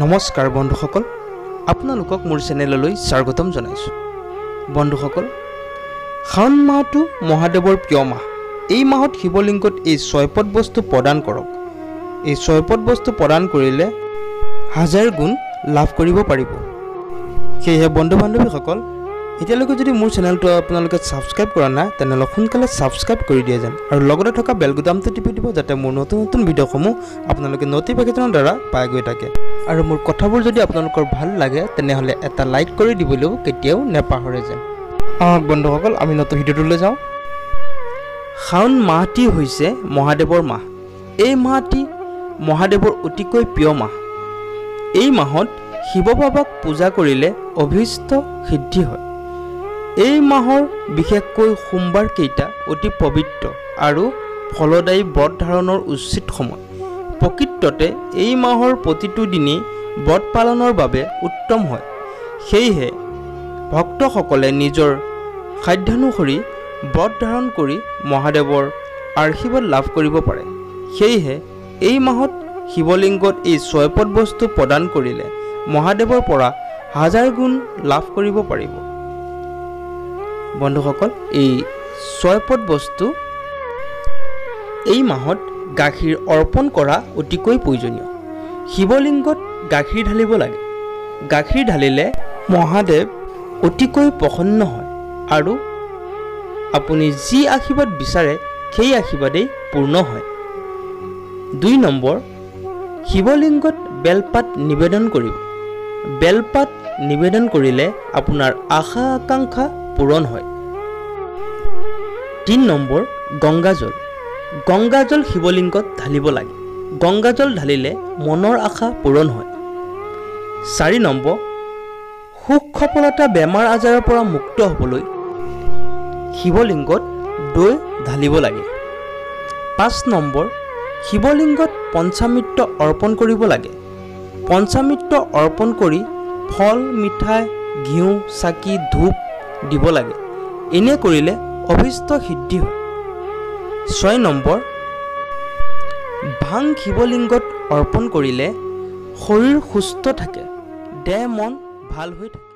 নমস্কাৰ বন্ধুসকল আপোনালোকক মোৰ চেনেললৈ স্বাগতম জনাইছোঁ। বন্ধুসকল শাওণ মাহটো মহাদেৱৰ প্ৰিয় মাহ। এই মাহত শিৱলিংগত এই ছয়পদ বস্তু প্ৰদান কৰক। এই ছয়পদ বস্তু প্ৰদান কৰিলে হাজাৰ গুণ লাভ কৰিব পাৰিব। সেয়েহে বন্ধু বান্ধৱীসকল এতিয়ালৈকে যদি মোৰ চেনেলটো আপোনালোকে ছাবস্ক্ৰাইব কৰা নাই তেনেহ'লে সোনকালে ছাবস্ক্ৰাইব কৰি দিয়ে যেন। আৰু লগতে থকা বেল গুদামটো টিপি দিব যাতে মোৰ নতুন নতুন ভিডিঅ'সমূহ আপোনালোকে ন'টিফিকেশ্যনৰ দ্বাৰা পাই গৈ থাকে। আৰু মোৰ কথাবোৰ যদি আপোনালোকৰ ভাল লাগে তেনেহ'লে এটা লাইক কৰি দিবলৈও কেতিয়াও নেপাহৰে যেন। আহক বন্ধুসকল আমি নতুন ভিডিঅ'টোলৈ যাওঁ। শাওণ মাহটি হৈছে মহাদেৱৰ মাহ। এই মাহটি মহাদেৱৰ অতিকৈ প্ৰিয় মাহ। এই মাহত শিৱ বাবাক পূজা কৰিলে অভীষ্ট সিদ্ধি হয়। এই মাহৰ বিশেষকৈ সোমবাৰকেইটা অতি পবিত্ৰ আৰু ফলদায়ী ব্ৰত ধাৰণৰ উচিত সময়। প্ৰকৃততে এই মাহৰ প্ৰতিটো দিনেই ব্ৰত পালনৰ বাবে উত্তম হয়। সেয়েহে ভক্তসকলে নিজৰ সাধ্যানুসৰি ব্ৰত ধাৰণ কৰি মহাদেৱৰ আশীৰ্বাদ লাভ কৰিব পাৰে। সেয়েহে এই মাহত শিৱলিংগত এই ছয়পদ বস্তু প্ৰদান কৰিলে মহাদেৱৰ পৰা হাজাৰ গুণ লাভ কৰিব পাৰিব। বন্ধুসকল এই ছয়পদ বস্তু এই মাহত গাখীৰ অৰ্পণ কৰা অতিকৈ প্ৰয়োজনীয়। শিৱলিংগত গাখীৰ ঢালিব লাগে। গাখীৰ ঢালিলে মহাদেৱ অতিকৈ প্ৰসন্ন হয় আৰু আপুনি যি আশীৰ্বাদ বিচাৰে সেই আশীৰ্বাদেই পূৰ্ণ হয়। দুই নম্বৰ শিৱলিংগত বেলপাত নিবেদন কৰিব। বেলপাত নিবেদন কৰিলে আপোনাৰ আশা আকাংক্ষা পূৰণ হয়। তিনি নম্বৰ গংগাজল। গংগাজল শিৱলিংগত ঢালিব লাগে। গংগাজল ঢালিলে মনৰ আশা পূৰণ হয়। চাৰি নম্বৰ সুখ সফলতা বেমাৰ আজাৰৰ পৰা মুক্ত হ'বলৈ শিৱলিংগত দৈ ঢালিব লাগে। পাঁচ নম্বৰ শিৱলিংগত পঞ্চামৃত অৰ্পণ কৰিব লাগে। পঞ্চামৃত অৰ্পণ কৰি ফল মিঠাই ঘিউ চাকি ধূপ দিব লাগে। এনে কৰিলে অভীষ্ট সিদ্ধি হয়। ছয় নম্বৰ ভাং শিৱলিংগত অৰ্পণ কৰিলে শৰীৰ সুস্থ থাকে দেহ মন ভাল হৈ থাকে।